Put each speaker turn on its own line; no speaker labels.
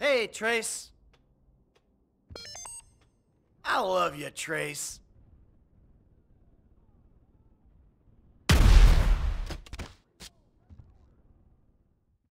Hey, Trace. I love you, Trace.